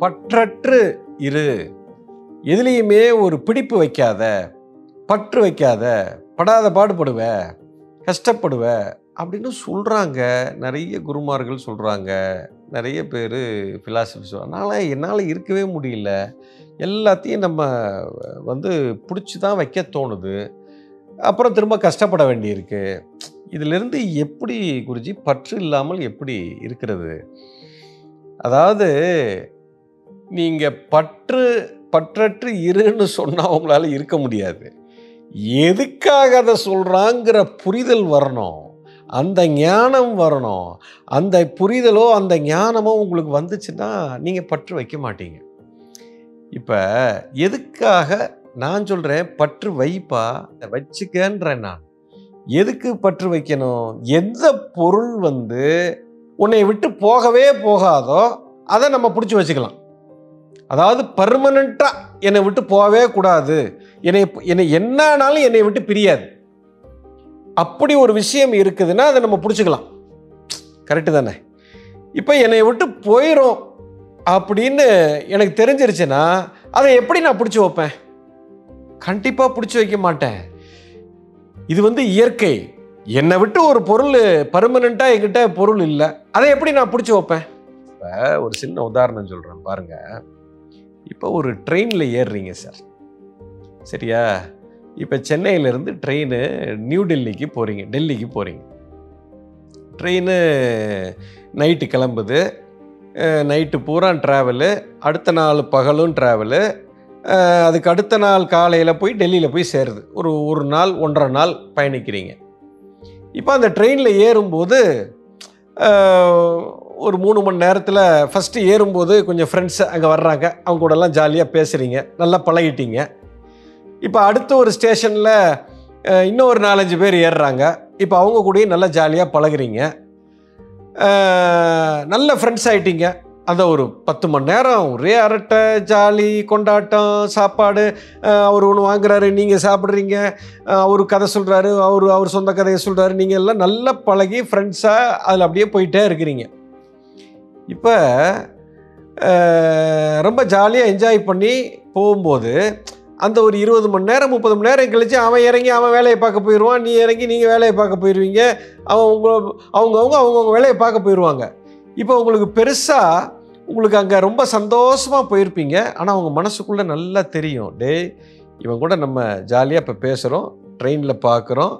பற்றற்று இரு. எதுலேயுமே ஒரு பிடிப்பு வைக்காத பற்று வைக்காத படாத பாடுபடுவ கஷ்டப்படுவ அப்படின்னு சொல்கிறாங்க நிறைய குருமார்கள் சொல்கிறாங்க நிறைய பேர் ஃபிலாசபி அதனால் என்னால் இருக்கவே முடியல. எல்லாத்தையும் நம்ம வந்து பிடிச்சி தான் வைக்க தோணுது. அப்புறம் திரும்ப கஷ்டப்பட வேண்டியிருக்கு. இதிலிருந்து எப்படி குருஜி பற்று இல்லாமல் எப்படி இருக்கிறது? அதாவது நீங்கள் பற்று பற்றற்று இருன்னு சொன்னால் உங்களால் இருக்க முடியாது. எதுக்காக அதை சொல்கிறாங்கிற புரிதல் வரணும். அந்த ஞானம் வரணும். அந்த புரிதலோ அந்த ஞானமோ உங்களுக்கு வந்துச்சுன்னா நீங்கள் பற்று வைக்க மாட்டீங்க. இப்போ எதுக்காக நான் சொல்கிறேன் பற்று வைப்பா? வச்சுக்கன்றேன் நான். எதுக்கு பற்று வைக்கணும்? எந்த பொருள் வந்து உன்னை விட்டு போகவே போகாதோ அதை நம்ம பிடிச்சி வச்சுக்கலாம். அதாவது பர்மனண்ட்டாக என்னை விட்டு போகவே கூடாது. என்னை என்னை என்னானாலும் என்னை விட்டு பிரியாது. அப்படி ஒரு விஷயம் இருக்குதுன்னா அதை நம்ம பிடிச்சிக்கலாம். கரெக்டு தானே? இப்போ என்னை விட்டு போயிடும் அப்படின்னு எனக்கு தெரிஞ்சிருச்சுன்னா அதை எப்படி நான் பிடிச்சி வைப்பேன்? கண்டிப்பாக பிடிச்சி வைக்க மாட்டேன். இது வந்து இயற்கை. என்னை விட்டு ஒரு பொருள் பர்மனண்ட்டாக என்கிட்ட பொருள் இல்லை. அதை எப்படி நான் பிடிச்சி வைப்பேன்? இப்போ ஒரு சின்ன உதாரணம் சொல்கிறேன் பாருங்கள் இப்போ ஒரு ட்ரெயினில் ஏறுறீங்க சார். சரியா? இப்போ சென்னையிலேருந்து ட்ரெயின் நியூ டெல்லிக்கு போகிறீங்க டெல்லிக்கு போகிறீங்க ட்ரெயின் நைட்டு கிளம்புது. நைட்டு பூரா ட்ராவலு அடுத்த நாள் பகலும் ட்ராவலு. அதுக்கு அடுத்த நாள் காலையில் போய் டெல்லியில் போய் சேருது. ஒரு ஒரு நாள் ஒன்றரை நாள் பயணிக்கிறீங்க. இப்போ அந்த ட்ரெயினில் ஏறும்போது ஒரு மூணு மணி நேரத்தில் ஃபஸ்ட்டு ஏறும்போது கொஞ்சம் ஃப்ரெண்ட்ஸ் அங்கே வர்றாங்க. அவங்க கூடலாம் ஜாலியாக பேசுகிறீங்க நல்லா பழகிட்டீங்க. இப்போ அடுத்த ஒரு ஸ்டேஷனில் இன்னும் ஒரு நாலஞ்சு பேர் ஏறுறாங்க. இப்போ அவங்க கூடயும் நல்லா ஜாலியாக பழகுறீங்க. நல்ல ஃப்ரெண்ட்ஸ் ஆகிட்டீங்க அந்த ஒரு பத்து மணி நேரம் ஒரே அரட்டை ஜாலி கொண்டாட்டம் சாப்பாடு அவர் ஒன்று வாங்குறாரு நீங்கள் சாப்பிட்றீங்க. அவர் கதை சொல்கிறாரு அவர் அவர் சொந்த கதையை சொல்கிறாரு நீங்கள் எல்லாம் நல்லா பழகி ஃப்ரெண்ட்ஸாக அதில் அப்படியே போயிட்டே இருக்கிறீங்க. இப்போ ரொம்ப ஜாலியாக என்ஜாய் பண்ணி போகும்போது அந்த ஒரு இருபது மணி நேரம் முப்பது மணி நேரம் கழித்து அவன் இறங்கி அவன் வேலையை பார்க்க போயிடுவான். நீ இறங்கி நீங்கள் வேலையை பார்க்க போயிடுவீங்க அவன் உங்களை அவங்கவுங்க அவங்கவுங்க வேலையை பார்க்க போயிடுவாங்க இப்போ உங்களுக்கு பெருசாக உங்களுக்கு அங்கே ரொம்ப சந்தோஷமாக போயிருப்பீங்க. ஆனால் அவங்க மனசுக்குள்ளே நல்லா தெரியும். டே இவன் கூட நம்ம ஜாலியாக இப்போ பேசுகிறோம் ட்ரெயினில் பார்க்குறோம்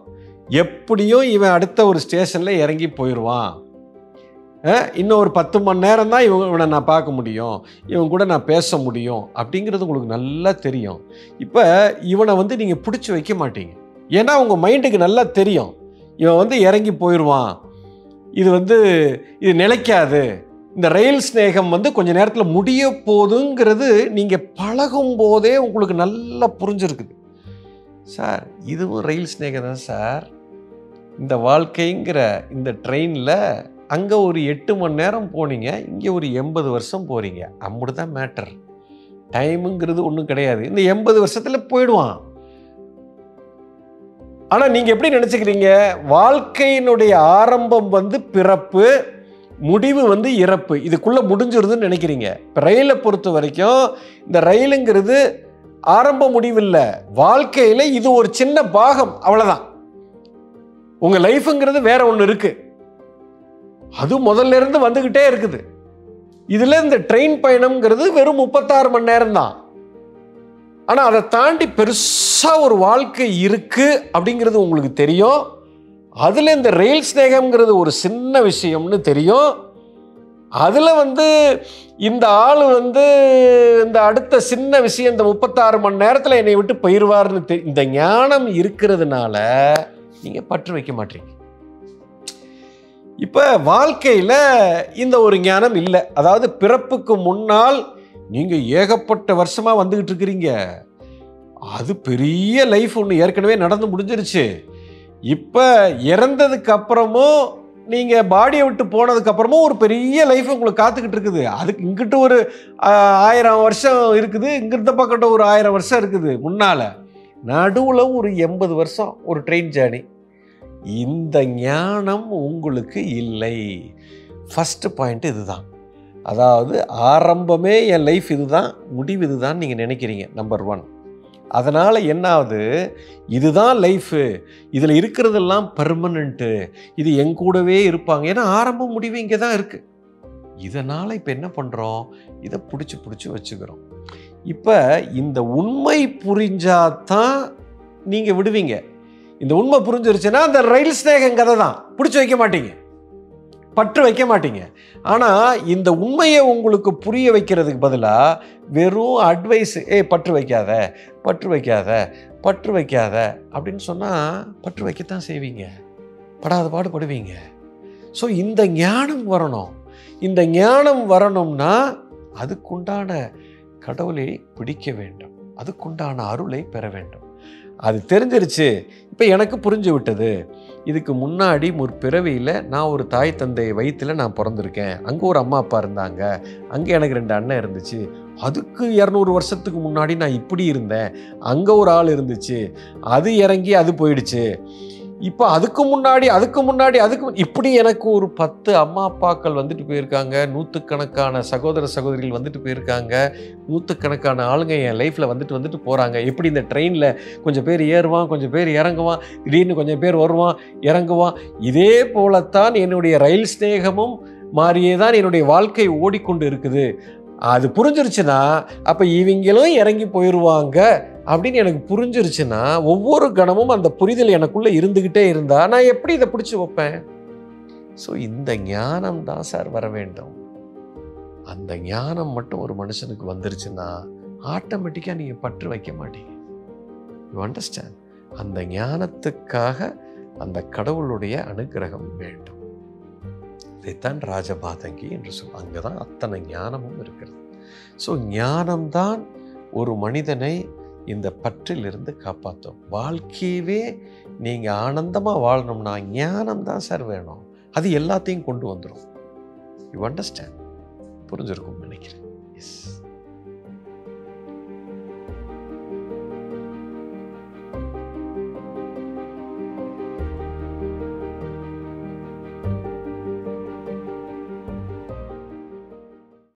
எப்படியும் இவன் அடுத்த ஒரு ஸ்டேஷனில் இறங்கி போயிடுவான் இன்னும் ஒரு பத்து மணி நேரம் தான் இவன் இவனை நான் பார்க்க முடியும். இவன் கூட நான் பேச முடியும். அப்படிங்கிறது உங்களுக்கு நல்லா தெரியும். இப்போ இவனை வந்து நீங்கள் பிடிச்சி வைக்க மாட்டீங்க. ஏன்னா உங்கள் மைண்டுக்கு நல்லா தெரியும். இவன் வந்து இறங்கி போயிடுவான் இது வந்து இது நிலைக்காது. இந்த ரயில் ஸ்நேகம் வந்து கொஞ்ச நேரத்தில் முடிய போதுங்கிறது நீங்கள் பழகும் போதே உங்களுக்கு நல்லா புரிஞ்சிருக்குது. சார் இதுவும் ரயில் ஸ்நேகம் தான் சார். இந்த வாழ்க்கைங்கிற இந்த ட்ரெயினில் அங்கே ஒரு எட்டு மணி நேரம் போனீங்க இங்கே ஒரு எண்பது வருஷம் போகிறீங்க அப்படி தான் மேட்டர் டைமுங்கிறது ஒன்றும் கிடையாது. இந்த எண்பது வருஷத்தில் போயிடுவான். ஆனால் நீங்கள் எப்படி நினச்சிக்கிறீங்க? வாழ்க்கையினுடைய ஆரம்பம் வந்து பிறப்பு முடிவு வந்து இறப்பு. இதுக்குள்ளே முடிஞ்சிருதுன்னு நினைக்கிறீங்க. இப்போ ரயிலை பொறுத்த வரைக்கும் இந்த ரயிலுங்கிறது ஆரம்ப முடிவில்லை. வாழ்க்கையில் இது ஒரு சின்ன பாகம். அவ்வளோதான் உங்கள் லைஃபுங்கிறது வேற ஒன்று இருக்குது அது முதல்ல இருந்து வந்துக்கிட்டே இருக்குது. இதில் இந்த ட்ரெயின் பயணம்ங்கிறது வெறும் முப்பத்தாறு மணி நேரம் தான் ஆனால் அதை தாண்டி பெருசாக ஒரு வாழ்க்கை இருக்குது அப்படிங்கிறது உங்களுக்கு தெரியும். அதில் இந்த ரயில் ஸ்நேகம்ங்கிறது ஒரு சின்ன விஷயம்னு தெரியும். அதில் வந்து இந்த ஆள் வந்து இந்த அடுத்த சின்ன விஷயம் இந்த முப்பத்தாறு மணி நேரத்தில் என்னை விட்டு போயிடுவார்னு தெ- இந்த ஞானம் இருக்கிறதுனால நீங்கள் பற்று வைக்க மாட்டீங்க. இப்போ வாழ்க்கையில் இந்த ஒரு ஞானம் இல்லை. அதாவது பிறப்புக்கு முன்னால் நீங்கள் ஏகப்பட்ட வருஷமாக வந்துக்கிட்டு இருக்கிறீங்க. அது பெரிய லைஃப் ஒன்று ஏற்கனவே நடந்து முடிஞ்சிருச்சு. இப்போ இறந்ததுக்கு அப்புறமும் நீங்கள் பாடியை விட்டு போனதுக்கப்புறமும் ஒரு பெரிய லைஃப் உங்களுக்கு காத்துக்கிட்டு இருக்குது. அதுக்கு இங்கிட்ட ஒரு ஆயிரம் வருஷம் இருக்குது. இங்கிட்ட பக்கட்ட ஒரு ஆயிரம் வருஷம் இருக்குது. முன்னால் நடுவில் ஒரு எண்பது வருஷம் ஒரு ட்ரெயின் ஜேர்னி இந்த ஞானம் உங்களுக்கு இல்லை. ஃபஸ்ட்டு பாயிண்ட் இதுதான். அதாவது ஆரம்பமே என் லைஃப் இதுதான் முடிவு இதுதான் நீங்கள் நினைக்கிறீங்க நம்பர் ஒன் அதனால் என்ன ஆகுது இதுதான் லைஃபு இதில் இருக்கிறதெல்லாம் பர்மனண்ட்டு இது என் கூடவே இருப்பாங்க. ஏன்னா ஆரம்பம் முடிவு இங்கே தான் இருக்குது இதனால் இப்போ என்ன பண்ணுறோம் இதை பிடிச்சி பிடிச்சி வச்சுக்கிறோம். இப்போ இந்த உண்மை புரிஞ்சாதான் நீங்கள் விடுவீங்க. இந்த உண்மை புரிஞ்சிருச்சுன்னா அந்த ரயில் ஸ்நேகம் கதை தான் பிடிச்சி வைக்க மாட்டீங்க. பற்று வைக்க மாட்டீங்க. ஆனால் இந்த உண்மையை உங்களுக்கு புரிய வைக்கிறதுக்கு பதிலாக வெறும் அட்வைஸ் ஏ பற்று வைக்காத பற்று வைக்காத பற்று வைக்காத அப்படின்னு சொன்னால் பற்று வைக்கத்தான் செய்வீங்க. படாத பாடுபடுவீங்க ஸோ இந்த ஞானம் வரணும். இந்த ஞானம் வரணும்னா அதுக்குண்டான கடவுளை பிடிக்க வேண்டும். அதுக்குண்டான அருளை பெற வேண்டும். அது தெரிஞ்சிருச்சு. இப்போ எனக்கு புரிஞ்சு விட்டது. இதுக்கு முன்னாடி ஒரு பிறவியில் நான் ஒரு தாய் தந்தை வயிற்றில் நான் பிறந்திருக்கேன். அங்கே ஒரு அம்மா அப்பா இருந்தாங்க. அங்கே எனக்கு ரெண்டு அண்ணன் இருந்துச்சு. அதுக்கு இரநூறு வருஷத்துக்கு முன்னாடி நான் இப்படி இருந்தேன். அங்கே ஒரு ஆள் இருந்துச்சு. அது இறங்கி அது போயிடுச்சு. இப்போ அதுக்கு முன்னாடி அதுக்கு முன்னாடி அதுக்கு இப்படி எனக்கு ஒரு பத்து அம்மா அப்பாக்கள் வந்துட்டு போயிருக்காங்க. நூற்றுக்கணக்கான சகோதர சகோதரிகள் வந்துட்டு போயிருக்காங்க. நூற்றுக்கணக்கான ஆளுங்க என் லைஃப்பில் வந்துட்டு வந்துட்டு போகிறாங்க எப்படி இந்த ட்ரெயினில் கொஞ்சம் பேர் ஏறுவான் கொஞ்சம் பேர் இறங்குவான் திடீர்னு கொஞ்சம் பேர் வருவான் இறங்குவான். இதே போலத்தான் என்னுடைய ரயில் ஸ்நேகமும் மாறியே தான் என்னுடைய வாழ்க்கை ஓடிக்கொண்டு இருக்குது. அது புரிஞ்சிருச்சுன்னா அப்போ இவங்களும் இறங்கி போயிடுவாங்க அப்படின்னு எனக்கு புரிஞ்சிருச்சுன்னா ஒவ்வொரு கணமும் அந்த புரிதல் எனக்குள்ளே இருந்துக்கிட்டே இருந்தா நான் எப்படி இதை பிடிச்சி வைப்பேன்? ஸோ இந்த ஞானம் தான் சார் வர வேண்டும். அந்த ஞானம் மட்டும் ஒரு மனுஷனுக்கு வந்துருச்சுன்னா ஆட்டோமேட்டிக்காக நீங்கள் பற்று வைக்க மாட்டீங்க. யூ அண்டர்ஸ்டாண்ட் அந்த ஞானத்துக்காக அந்த கடவுளுடைய அனுக்கிரகம் வேண்டும். இதைத்தான் ராஜபாதங்கி என்று சொல் அங்கே தான் அத்தனை ஞானமும் இருக்கிறது. ஸோ ஞானம்தான் ஒரு மனிதனை இந்த பற்றிலிருந்து காப்பாற்றும் வாழ்க்கையவே நீங்கள் ஆனந்தமாக வாழணும்னா ஞானம் தான் சார் வேணும். அது எல்லாத்தையும் கொண்டு வந்துடும் யூ அண்டர்ஸ்டாண்ட் புரிஞ்சிருக்கும்னு நினைக்கிறேன். எஸ்